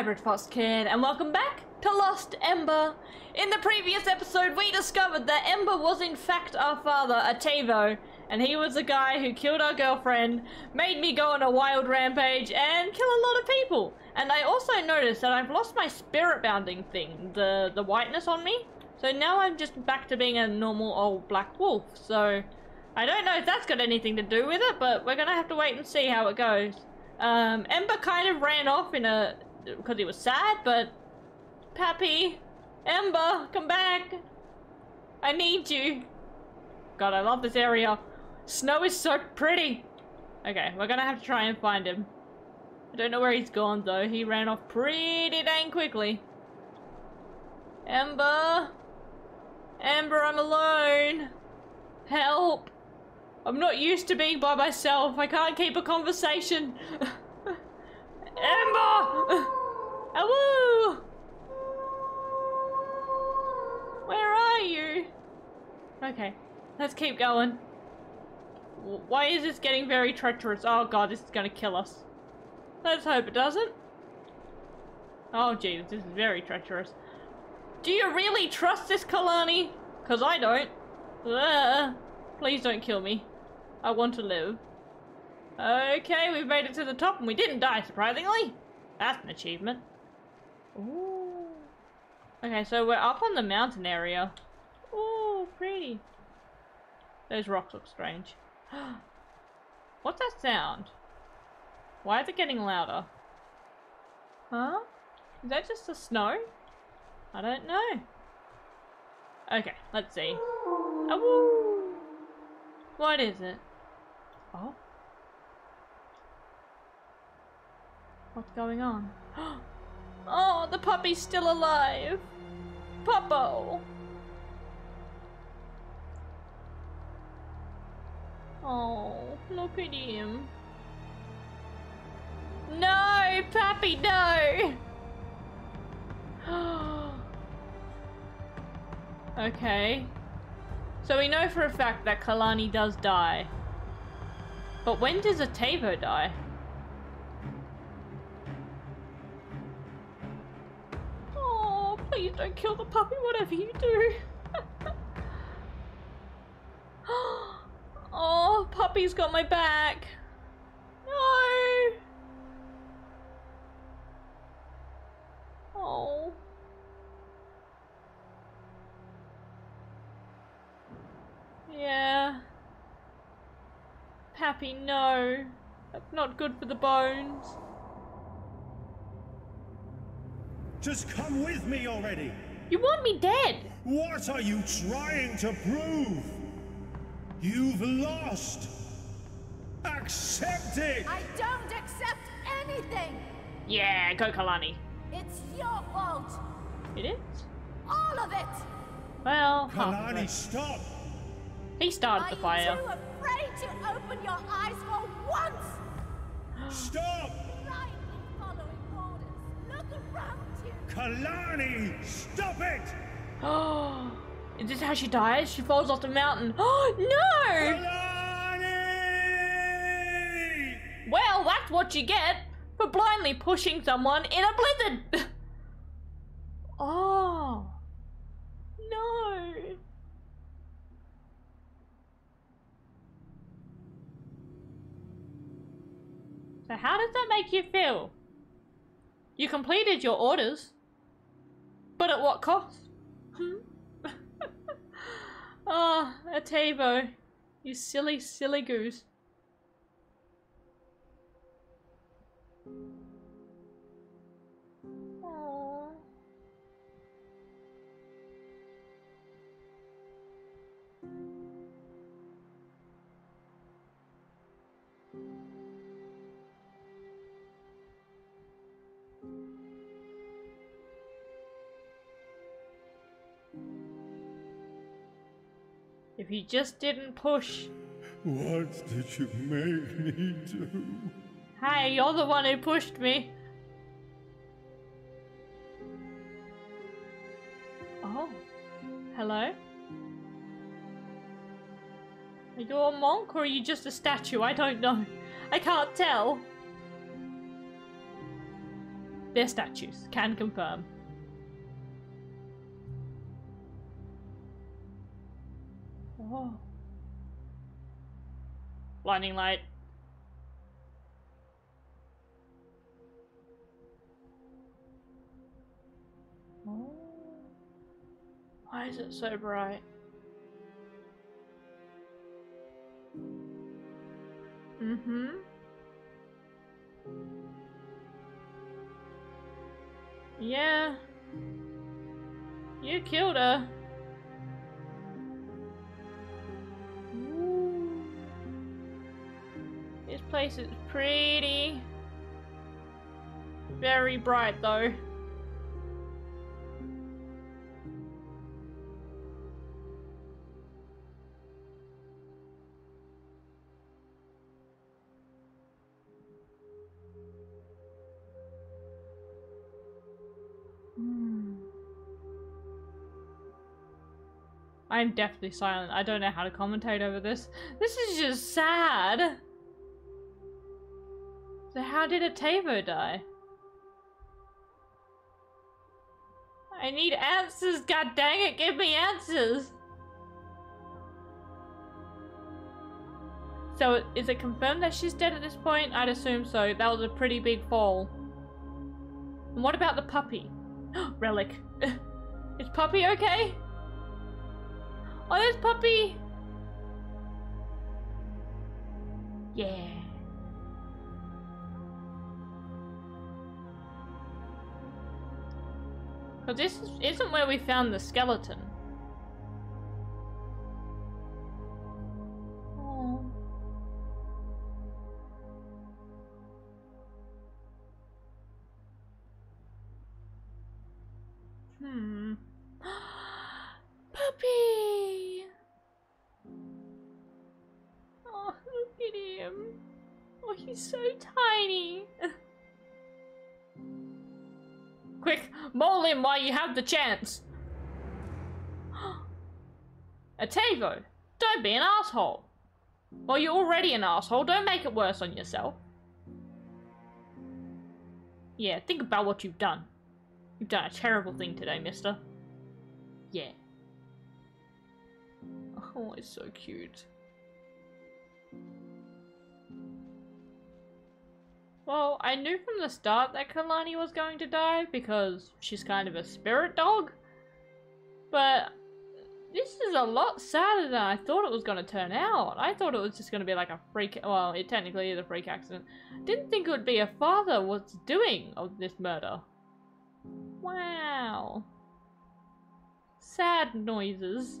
Hybrid Fox Kid, and welcome back to Lost Ember. In the previous episode, we discovered that Ember was in fact our father, Atavo, and he was the guy who killed our girlfriend, made me go on a wild rampage, and kill a lot of people. And I also noticed that I've lost my spirit bounding thing, the, the whiteness on me. So now I'm just back to being a normal old black wolf, so... I don't know if that's got anything to do with it, but we're gonna have to wait and see how it goes. Um, Ember kind of ran off in a because he was sad, but Pappy, Ember, come back. I need you. God, I love this area. Snow is so pretty. Okay, we're gonna have to try and find him. I don't know where he's gone though. He ran off pretty dang quickly. Ember. Ember, I'm alone. Help. I'm not used to being by myself. I can't keep a conversation. Ember! Awoo! Where are you? Okay, let's keep going. Why is this getting very treacherous? Oh god, this is gonna kill us. Let's hope it doesn't. Oh jeez, this is very treacherous. Do you really trust this Kalani? Cause I don't. Ugh. Please don't kill me. I want to live. Okay, we've made it to the top and we didn't die, surprisingly. That's an achievement. Ooh. Okay, so we're up on the mountain area. Ooh, pretty. Those rocks look strange. What's that sound? Why is it getting louder? Huh? Is that just the snow? I don't know. Okay, let's see. Oh, what is it? Oh. What's going on? Oh, the puppy's still alive. Puppo. Oh, look at him. No, Pappy, no! okay. So we know for a fact that Kalani does die. But when does Atavo die? Please don't kill the puppy, whatever you do. oh, puppy's got my back. No. Oh. Yeah. Pappy, no. That's not good for the bones. Just come with me already! You want me dead? What are you trying to prove? You've lost! Accept it! I don't accept anything! Yeah, go Kalani. It's your fault! It is? All of it! Well, half of Kalani, it. stop! he started Are the you fire. too afraid to open your eyes for once? Stop! Kalani, stop it! Oh, is this how she dies? She falls off the mountain. Oh, no! Kalani! Well, that's what you get for blindly pushing someone in a blizzard. oh. No. So how does that make you feel? You completed your orders. But at what cost? Hmm? Ah, oh, Atavo. You silly, silly goose. You just didn't push. What did you make me do? Hey, you're the one who pushed me. Oh. Hello? Are you a monk or are you just a statue? I don't know. I can't tell. They're statues. Can confirm. Blinding light. Why is it so bright? Mm-hmm. Yeah. You killed her. Place is pretty. Very bright though. Hmm. I'm definitely silent. I don't know how to commentate over this. This is just sad. So how did Atavo die? I need answers, god dang it, give me answers! So is it confirmed that she's dead at this point? I'd assume so. That was a pretty big fall. And what about the puppy? Relic. Is Puppy okay? Oh, there's Puppy! Yeah. But this isn't where we found the skeleton. Hmm. Puppy! Oh, look at him. Oh, he's so tiny. maul him while you have the chance. Atavo, don't be an asshole. Well, you're already an asshole. Don't make it worse on yourself. Yeah, think about what you've done. You've done a terrible thing today, mister. Yeah. Oh, it's so cute. Well, I knew from the start that Kalani was going to die because she's kind of a spirit dog. But this is a lot sadder than I thought it was going to turn out. I thought it was just going to be like a freak. Well, it technically is a freak accident. Didn't think it would be a father was doing of this murder. Wow. Sad noises.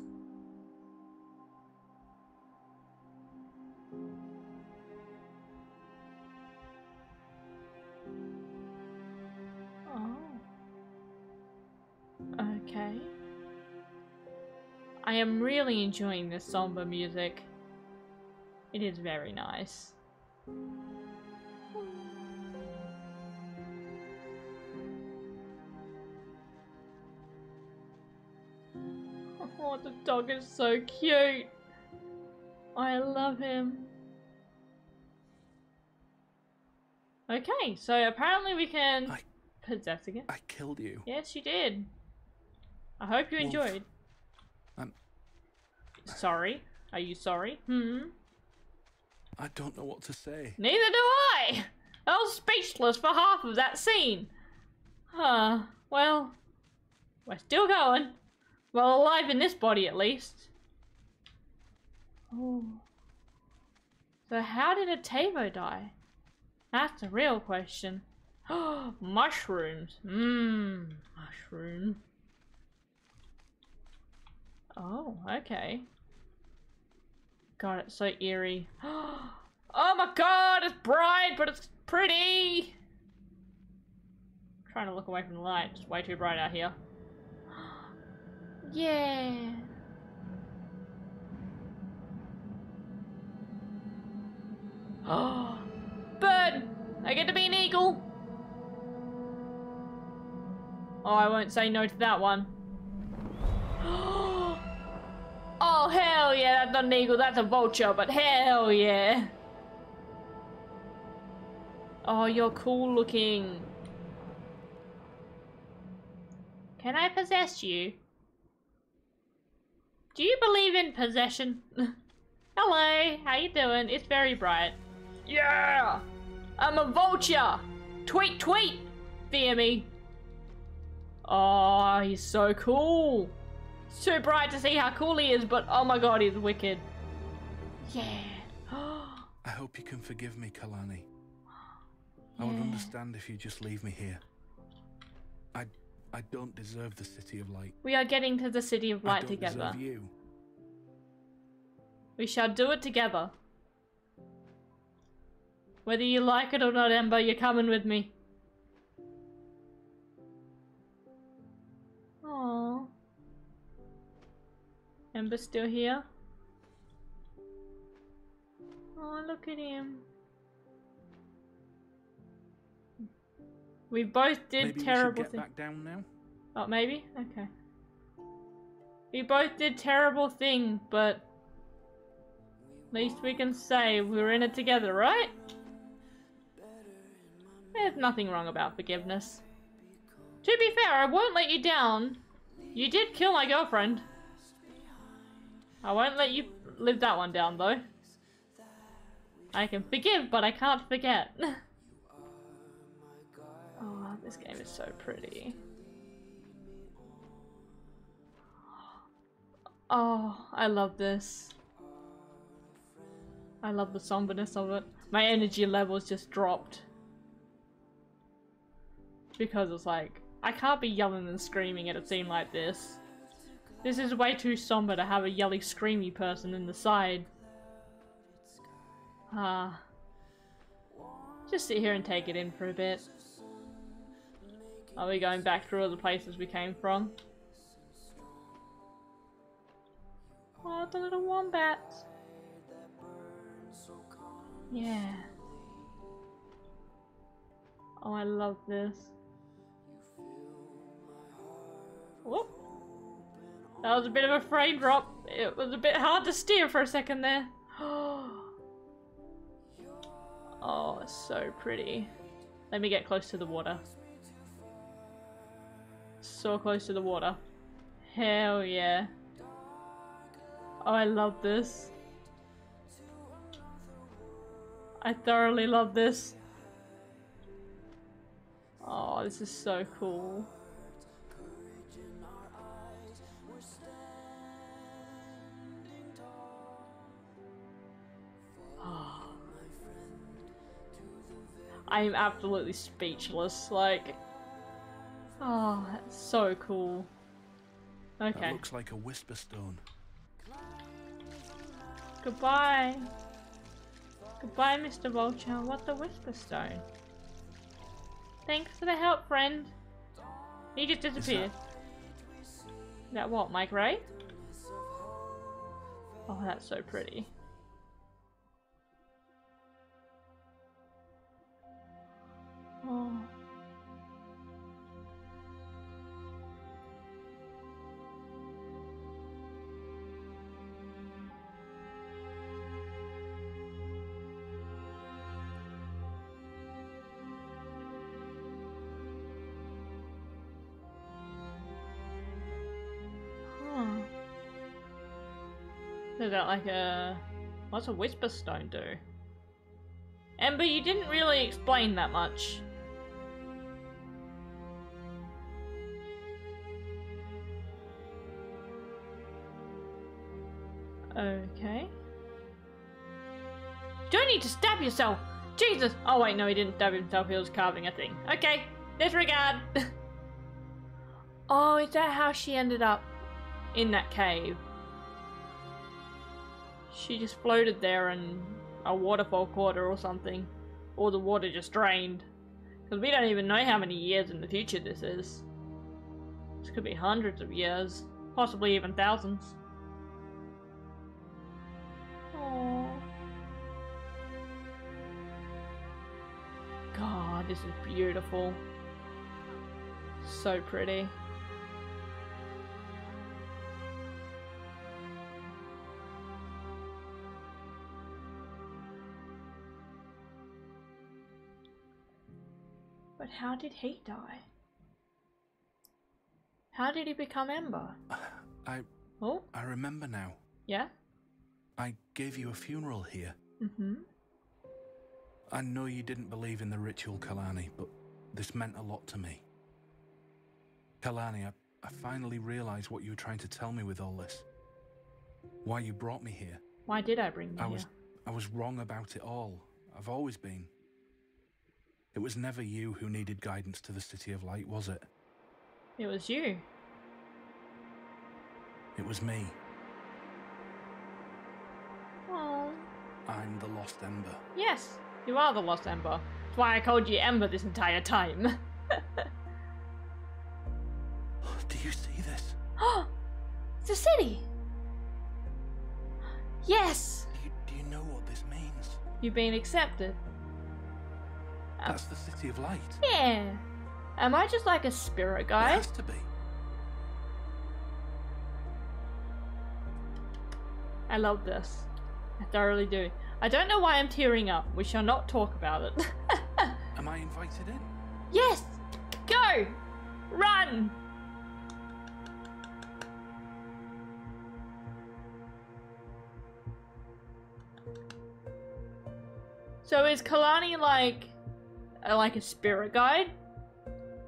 I am really enjoying this somber music. It is very nice. Oh, the dog is so cute. I love him. Okay, so apparently we can I- possess again. I killed you. Yes, you did. I hope you Wolf. enjoyed. Sorry. Are you sorry? Hmm. I don't know what to say. Neither do I! I was speechless for half of that scene. Huh. Well, we're still going. Well, alive in this body at least. Oh. So how did a Atavo die? That's the real question. mushrooms. Mmm, mushroom. Oh, okay. God, it's so eerie. oh my god, it's bright, but it's pretty! trying to look away from the light, it's way too bright out here. yeah! Oh, bird! I get to be an eagle! Oh, I won't say no to that one. Oh, Oh, hell yeah, that's not an eagle, that's a vulture, but hell yeah. Oh, you're cool looking. Can I possess you? Do you believe in possession? Hello, how you doing? It's very bright. Yeah! I'm a vulture! Tweet, tweet! Fear me. Oh, he's so cool. Too bright to see how cool he is, but oh my god, he's wicked. Yeah. I hope you can forgive me, Kalani. I would understand if you just leave me here. I I don't deserve the city of light. we are getting to the City of I Light don't together. deserve you. We shall do it together. Whether you like it or not, Ember, you're coming with me. Aww. Still here. Oh, look at him. We both did Maybe terrible we should get things. back down now. Oh, maybe? Okay. We both did terrible thing, but at least we can say we were in it together, right? There's nothing wrong about forgiveness. To be fair, I won't let you down. You did kill my girlfriend. I won't let you live that one down, though. I can forgive, but I can't forget. oh, this game is so pretty. Oh, I love this. I love the somberness of it. My energy levels just dropped. Because it's like, I can't be yelling and screaming at a scene like this. This is way too somber to have a yelly, screamy person in the side. Ah. just sit here and take it in for a bit. Are we going back through all the places we came from? Oh, the little wombats. Yeah. Oh, I love this. Whoop. That was a bit of a frame drop. It was a bit hard to steer for a second there. Oh, it's so pretty. Let me get close to the water. So close to the water. Hell yeah. Oh, I love this. I thoroughly love this. Oh, this is so cool. I am absolutely speechless. Like, oh, that's so cool. That Okay. looks like a whisper stone. Goodbye. Goodbye, Mr. Vulture. What the Whisper Stone? Thanks for the help, friend. He just Is disappeared. that... what, Mike Ray? Oh, that's so pretty. Oh. Huh. Is that like a... What's a Whisper Stone do? Ember, you didn't really explain that much. Okay. Don't need to stab yourself! Jesus! Oh wait, no, he didn't stab himself, he was carving a thing. Okay, disregard! oh, is that how she ended up in that cave? She just floated there and a waterfall caught her or something. Or the water just drained. Because we don't even know how many years in the future this is. This could be hundreds of years. Possibly even thousands. Aww. God, this is beautiful. So pretty. But how did he die? How did he become Ember? I Oh, I remember now. yeah? I gave you a funeral here. Mm-hmm. I know you didn't believe in the ritual, Kalani, but this meant a lot to me. Kalani, I, I finally realized what you were trying to tell me with all this. Why you brought me here. Why did I bring you I here? was I was wrong about it all. I've always been. It was never you who needed guidance to the City of Light, was it? It was you. It was me. I'm the Lost Ember. Yes, you are the Lost Ember. That's why I called you Ember this entire time. Do you see this? Oh, it's a city. Yes, Do you, do you know what this means? you've been accepted. Uh, That's the City of Light. Yeah. Am I just like a spirit It guy? has to be. I love this. I thoroughly do. I don't know why I'm tearing up. We shall not talk about it. Am I invited in? yes! Go! Run! So is Kalani like uh, like a spirit guide?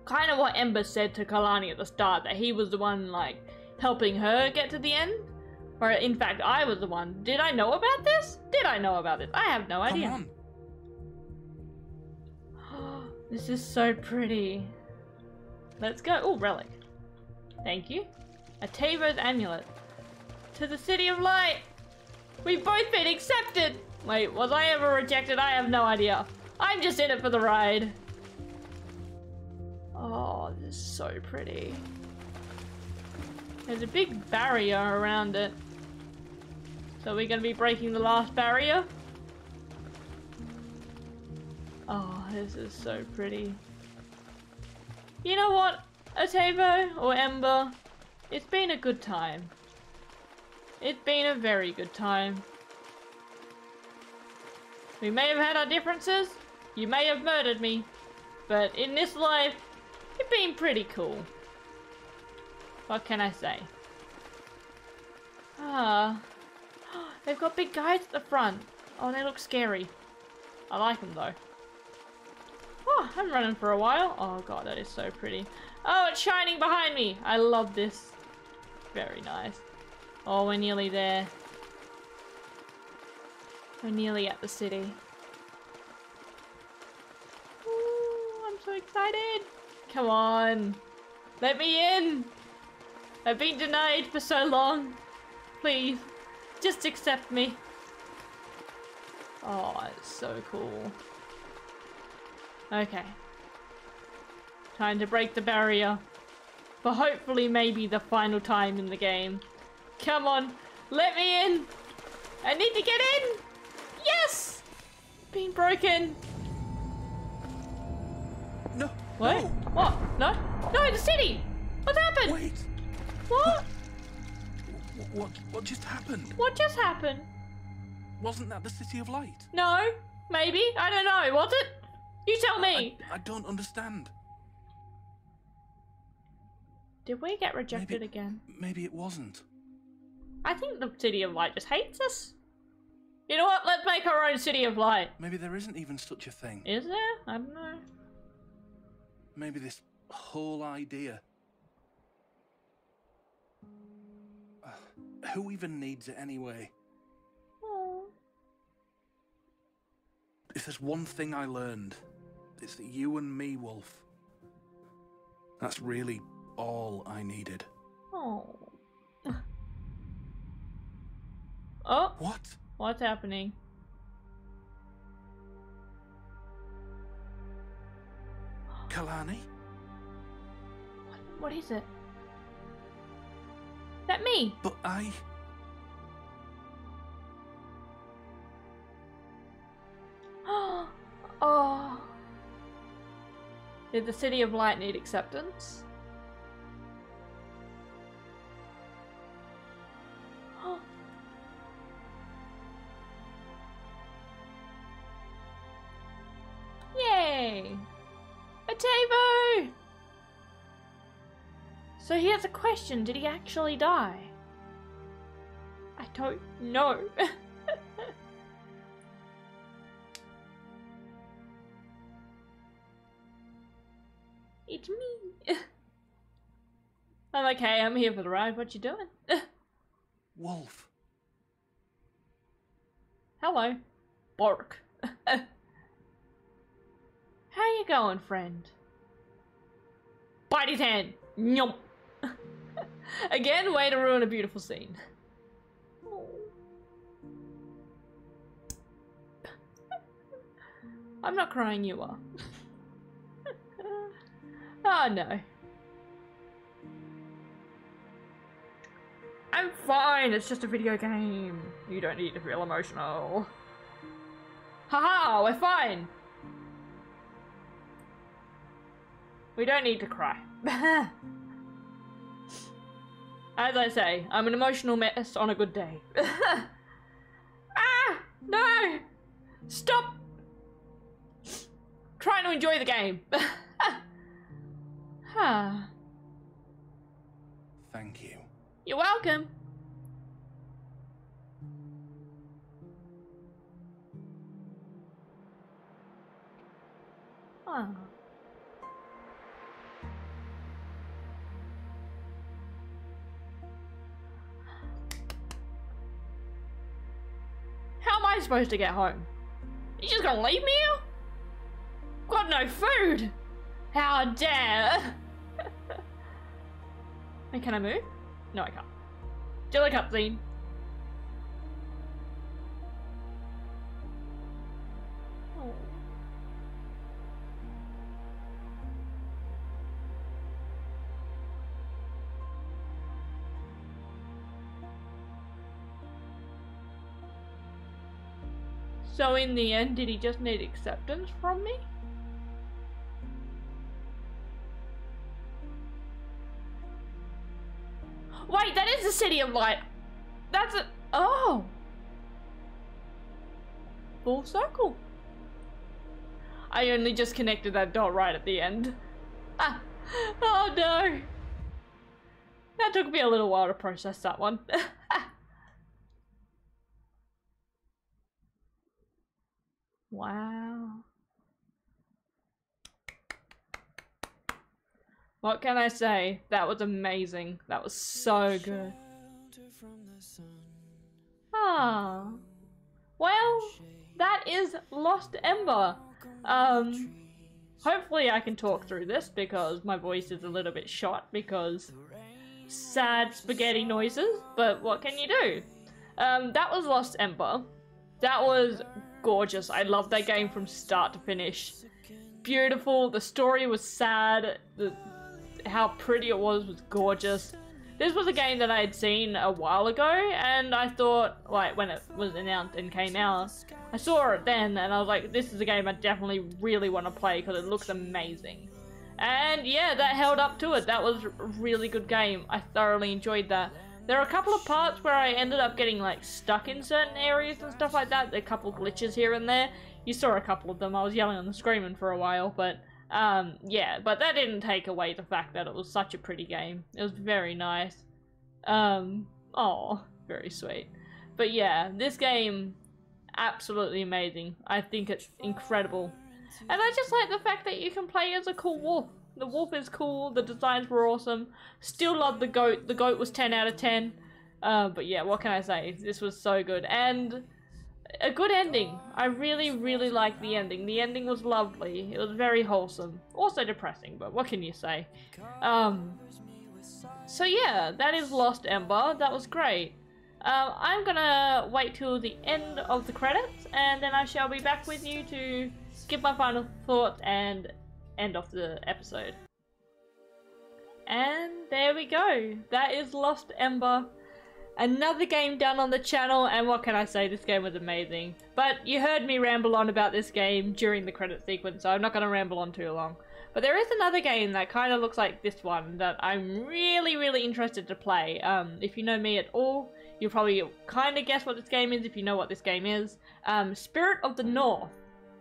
Kind of what Ember said to Kalani at the start that he was the one like helping her get to the end. Or in fact, I was the one. Did I know about this? Did I know about this? I have no idea. Come on. this is so pretty. Let's go. Oh, relic. Thank you. Atavo's amulet. To the City of Light! We've both been accepted! Wait, was I ever rejected? I have no idea. I'm just in it for the ride. Oh, this is so pretty. There's a big barrier around it. So we're gonna be breaking the last barrier? Oh, this is so pretty. You know what, Atavo or Ember? It's been a good time. It's been a very good time. We may have had our differences, you may have murdered me, but in this life, it's been pretty cool. What can I say? Ah. They've got big guys at the front. Oh, they look scary. I like them though. Oh, I'm running for a while. Oh god, that is so pretty. Oh, it's shining behind me. I love this. Very nice. Oh, we're nearly there. We're nearly at the city. Ooh, I'm so excited. Come on. Let me in. I've been denied for so long. Please, just accept me. Oh, it's so cool. Okay. Time to break the barrier. For hopefully maybe the final time in the game. Come on, let me in! I need to get in! Yes! Been broken! No. What? No. What? No? No, the city! What's happened? Wait. What? Wh- What? What just happened? What just happened? Wasn't that the City of Light? No? Maybe? I don't know. Was it? You tell me. I, I don't understand. Did we get rejected Maybe- again? Maybe it wasn't. I think the City of Light just hates us. You know what? Let's make our own City of Light. Maybe there isn't even such a thing. Is there? I don't know. Maybe this whole idea. Who even needs it anyway? Oh. If there's one thing I learned, it's that you and me, Wolf. That's really all I needed. Oh. Oh, What? what's happening? Kalani? What is it? Me? But I. oh. Did the City of Light need acceptance? So here's a question, did he actually die? I don't know. it's me. I'm okay, I'm here for the ride, what you doing? Wolf. Hello. Bark. How you going, friend? Bite his hand. Nyump. Again, way to ruin a beautiful scene. I'm not crying, you are. oh no. I'm fine, it's just a video game. You don't need to feel emotional. Haha, we're fine. We don't need to cry. As I say, I'm an emotional mess on a good day. ah! No! Stop! Trying to enjoy the game. huh. Thank you. You're welcome. Oh. Supposed to get home? You just gonna leave me here? Got no food! How dare! and can I move? No, I can't. Still a cutscene. So in the end, did he just need acceptance from me? Wait, that is the City of Light. That's a- oh. Full circle. I only just connected that dot right at the end. Ah. Oh no. That took me a little while to process that one. wow. What can I say? That was amazing. That was so good. Ah. Well, that is Lost Ember. Um, hopefully I can talk through this because my voice is a little bit shot because sad spaghetti noises, but what can you do? Um, that was Lost Ember. That was gorgeous. I loved that game from start to finish. Beautiful. The story was sad. The how pretty it was was gorgeous. This was a game that I had seen a while ago, and I thought, like, when it was announced and came out, I saw it then, and I was like, this is a game I definitely really want to play because it looks amazing. And yeah, that held up to it. That was a really good game. I thoroughly enjoyed that. There are a couple of parts where I ended up getting like stuck in certain areas and stuff like that. There a couple glitches here and there. You saw a couple of them. I was yelling and screaming for a while, but um, yeah, but that didn't take away the fact that it was such a pretty game. It was very nice. Um, oh, very sweet. But yeah, this game, absolutely amazing. I think it's incredible. And I just like the fact that you can play as a cool wolf. The wolf is cool, the designs were awesome. Still love the goat. The goat was 10 out of 10. Uh, but yeah, what can I say? This was so good. And a good ending. I really, really liked the ending. The ending was lovely. It was very wholesome. Also depressing, but what can you say? Um, so yeah, that is Lost Ember. That was great. Um, I'm gonna wait till the end of the credits, and then I shall be back with you to give my final thoughts and end off the episode. And there we go. That is Lost Ember. Another game done on the channel, and what can I say, this game was amazing. But you heard me ramble on about this game during the credit sequence, so I'm not going to ramble on too long. But there is another game that kind of looks like this one that I'm really, really interested to play. Um, if you know me at all, you'll probably kind of guess what this game is if you know what this game is. Um, Spirit of the North.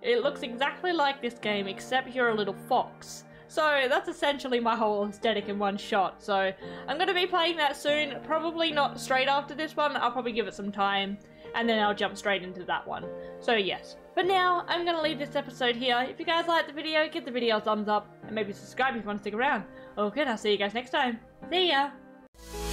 It looks exactly like this game, except you're a little fox. So that's essentially my whole aesthetic in one shot. So I'm going to be playing that soon. Probably not straight after this one. I'll probably give it some time and then I'll jump straight into that one. So yes. But now I'm going to leave this episode here. If you guys liked the video, give the video a thumbs up and maybe subscribe if you want to stick around. Okay, I'll see you guys next time. See ya!